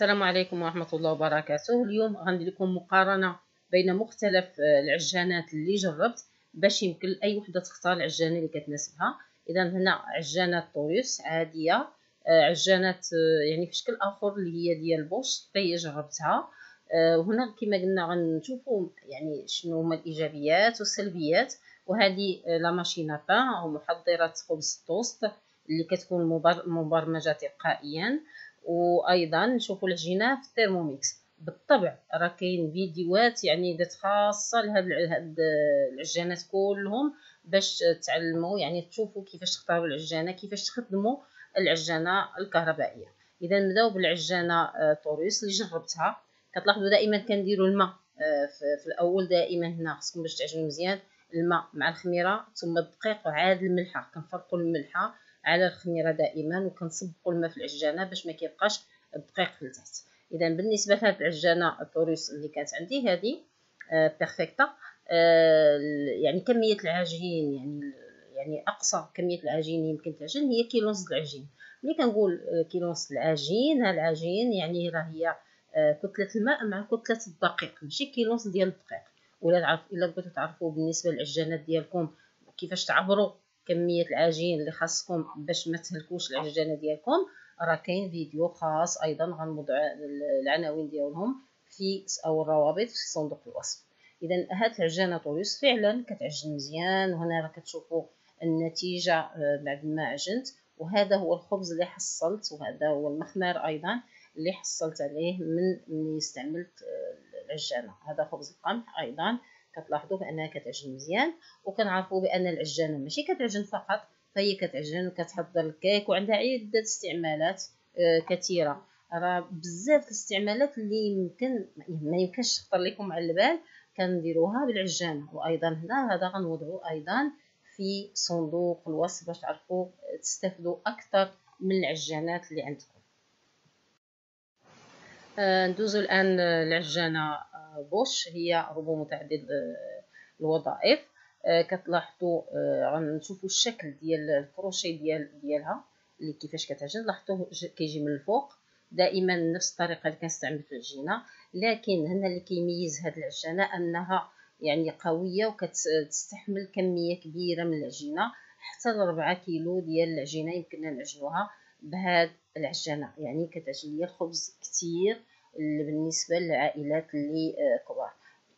السلام عليكم ورحمة الله وبركاته. اليوم غندير لكم مقارنة بين مختلف آه، العجانات اللي جربت باش يمكن أي وحدة تختار العجانة اللي كتناسبها. اذا هنا عجانات طوريوس عادية آه، عجانات آه، يعني في شكل آخر اللي هي ديال بوش هي جربتها. وهنا كما قلنا غنشوفوا يعني شنو هما الإيجابيات والسلبيات. وهذه لا ماشينا أو محضرة خبز التوست اللي كتكون مبرمجة تلقائيا. وأيضا نشوفوا العجينة في الثيرموميكس بالطبع راه كاين فيديوهات يعني دات خاصة لهاد العجانات كلهم باش تعلموا يعني تشوفوا كيفاش تختاروا العجانه كيفاش تخدموا العجانه الكهربائية. إذا نبداو بالعجانه آه، طوريس اللي جربتها. كتلاحظوا دائما كنديروا الماء آه، في الأول دائما هنا خصكم باش تعجنوا مزيان الماء مع الخميرة ثم الدقيق وعاد الملحة كنفرقوا الملحة. على الخميرة دائما وكنصبقوا الماء في العجانة باش ما كيبقاش الدقيق في التحت اذا بالنسبة لهاد العجانة الطوريس اللي كانت عندي هذه آه بيرفكتا آه يعني كمية العجين يعني يعني أقصى كمية العجين يمكن تعجن هي كيلو ونص العجين. ملي كنقول آه، كيلو ونص العجين ها العجين يعني راه هي آه، كتلة الماء مع كتلة الدقيق ماشي كيلو ونص ديال الدقيق. ولا تعرف إلا بغيتو تعرفوا بالنسبة للعجانات ديالكم كيفاش تعبروا كمية العجين اللي خاصكم باش ما تهلكوش العجانه ديالكم راه كاين فيديو خاص أيضا غنوضع العناوين ديالهم في أو الروابط في صندوق الوصف. اذا هاد العجانه طوليس فعلا كتعجن مزيان وهنا راه كتشوفوا النتيجة آه، بعد ما عجنت. وهذا هو الخبز اللي حصلت وهذا هو المخمار أيضا اللي حصلت عليه من ملي استعملت آه، العجانه هذا خبز القمح أيضا. كتلاحظوا بأنها كتعجن مزيان وكنعرفوا بأن العجانه ماشي كتعجن فقط فهي كتعجن وكتحضر الكيك وعندها عدة استعمالات آه، كثيرة. راه بزاف الاستعمالات اللي يمكن ما يمكنش تخطر لكم على البال كنديروها بالعجانه وأيضا هنا هذا غنوضعوا أيضا في صندوق الوصف باش تعرفوا تستافدوا أكثر من العجانات اللي عندكم. آه، ندوزو الآن العجانه بوش هي روبو متعدد آه، الوظائف آه، كتلاحظوا آه، غنشوفوا الشكل ديال الكروشي ديال ديالها اللي كيفاش كتعجن. لاحظوا كيجي من الفوق. دائما نفس الطريقة اللي كنستعمل في العجينه لكن هنا اللي كيميز هاد العجانه أنها يعني قوية وكتستحمل كمية كبيرة من العجينة. حتى ل 4 كيلو ديال العجينة يمكننا نعجنوها بهاد العجانه يعني كتعجن ليا الخبز كتير بالنسبة للعائلات اللي آه، كبار.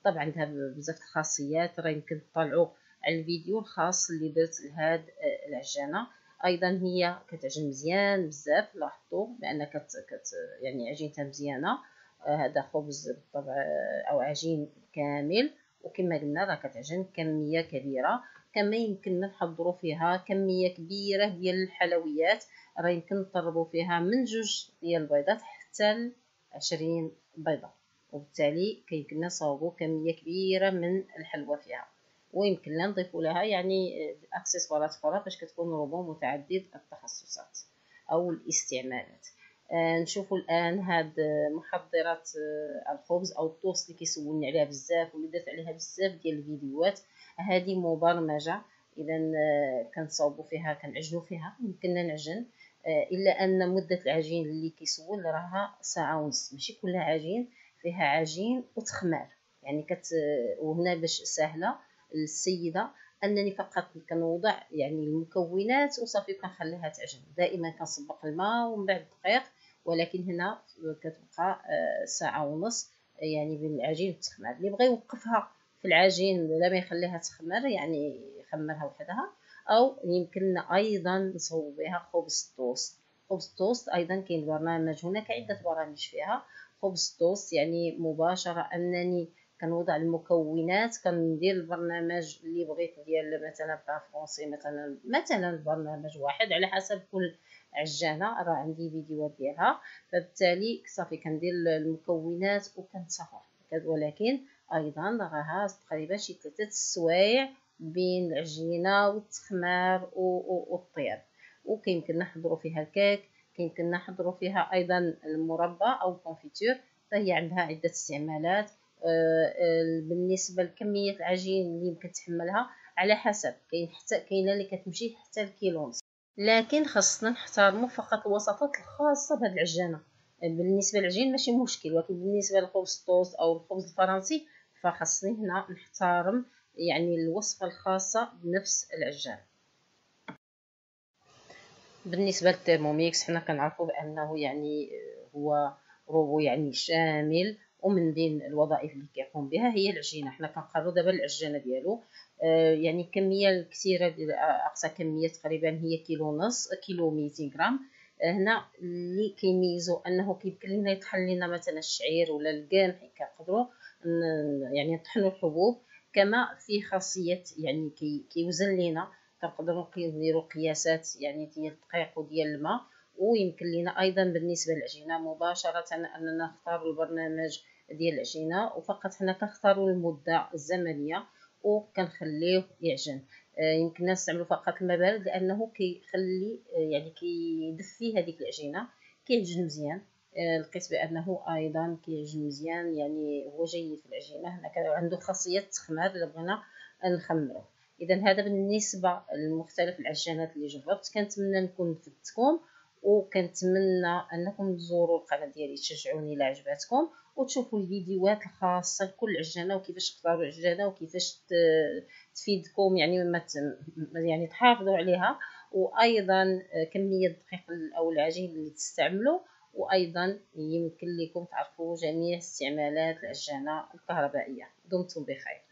طبعا عندها بزاف الخاصيات راه يمكن تطلعوا على الفيديو الخاص اللي درت لهاد آه، العجانة. أيضا هي كتعجن مزيان بزاف لاحظتوا بان كت, كت يعني عجينتها مزيانة. آه، هذا خبز بالطبع أو عجين كامل. وكما قلنا راه كتعجن كمية كبيرة. كما يمكن نحضروا فيها كمية كبيرة ديال الحلويات. راه يمكن نطربوا فيها من جوج ديال البيضات حتى عشرين بيضة. وبالتالي كيمكننا نصاوبو كمية كبيرة من الحلوى فيها. ويمكننا نضيف لها يعني اكسسوارات أخرى باش كتكون روبو متعدد التخصصات أو الاستعمالات. آه نشوفوا الآن هاد محضرات آه الخبز أو الطوست اللي كيسولني عليها بزاف واللي درت عليها بزاف ديال الفيديوهات. هذه مبرمجة. اذا آه كنصاوبوا فيها كنعجنوا فيها. يمكننا نعجن. إلا أن مدة العجين اللي كيسول راها ساعة ونص. ماشي كلها عجين فيها عجين وتخمار. يعني كت وهنا باش سهلة للسيدة أنني فقط كنوضع يعني المكونات وصافي كنخليها تعجن. دائما كنسبق الماء ومن بعد دقيق ولكن هنا كتبقى آه، ساعة ونص يعني بالعجين تخمر اللي بغى يوقفها في العجين ولا ما يخليها تخمر يعني يخمرها وحدها. أو يمكننا أيضا نصوب بها خبز التوست خبز التوست أيضا كاين برنامج هناك عده برامج فيها. خبز التوست يعني مباشرة أنني كنوضع المكونات كندير البرنامج اللي بغيت ديال مثلا بتاع français مثلا مثلا برنامج واحد على حسب كل عجانة راه عندي فيديوهات ديالها. فبالتالي صافي كندير المكونات وكنتصفر ولكن أيضا راها تقريبا شي ثلاثة السوايع بين العجينه والتخمار والطياب وكيمكن نحضروا فيها الكيك كيمكن نحضروا فيها أيضا المربى أو ال confiture فهي عندها عدة استعمالات. آه، بالنسبة لكمية العجين اللي يمكن تحملها على حسب. كاين حتى كاينة اللي كتمشي حتى الكيلو لكن خاصنا نحترموا فقط الوصفات الخاصة بهذه العجانه بالنسبة للعجين ماشي مشكل ولكن بالنسبة للخبز الطوست أو الخبز الفرنسي فخصني هنا نحترم يعني الوصفة الخاصة بنفس العجان. بالنسبة للترموميكس حنا كنعرفوا بأنه يعني هو روبو يعني شامل ومن بين الوظائف اللي كيقوم بها هي العجينة. حنا كنقرروا دابا العجانه ديالو. آه يعني الكميه الكثيره ديال أقصى كمية تقريبا هي كيلو ونص كيلو 200 غرام. آه هنا اللي كيميزو أنه كيمكن لنا يطحن لنا مثلا الشعير ولا القمح كنقدروا يعني نطحنوا الحبوب. كما في خاصية يعني كي كيوزن لنا كنقدروا نديروا قياسات يعني ديال الدقيق وديال الماء ويمكن لنا أيضا بالنسبة للعجينه مباشرة أننا نختار البرنامج ديال العجينه وفقط حنا كنختاروا المدة الزمنية وكنخليه يعجن. آه، يمكن نستعملوا فقط الماء بارد لأنه كيخلي آه، يعني كيدفي هذيك العجينه كيعجن مزيان. لقيت بأنه أيضا كيعجن مزيان يعني هو جيد في العجينة. هنا عنده خاصية التخمار الا بغينا نخمره اذا هذا بالنسبة لمختلف العجانات اللي جربت. كنتمنى نكون فدتكم وكنتمنى أنكم تزوروا القناة ديالي تشجعوني إلا عجباتكم وتشوفوا الفيديوهات الخاصة لكل عجانه وكيفاش تختاروا عجانه وكيفاش تفيدكم يعني ما يعني تحافظوا عليها. وأيضا كمية الدقيق أو العجين اللي تستعملوا. وأيضا يمكن لكم تعرفوا جميع استعمالات العجانه الكهربائية. دمتم بخير.